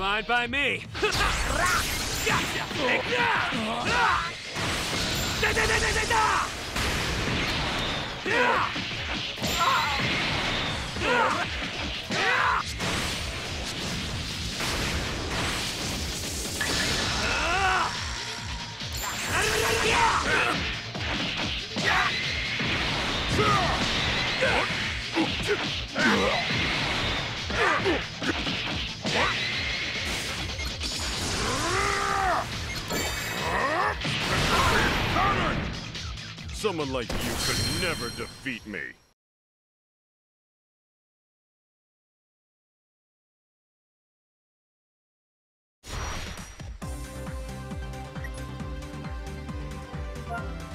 Fine by me. Someone like you could never defeat me. Thank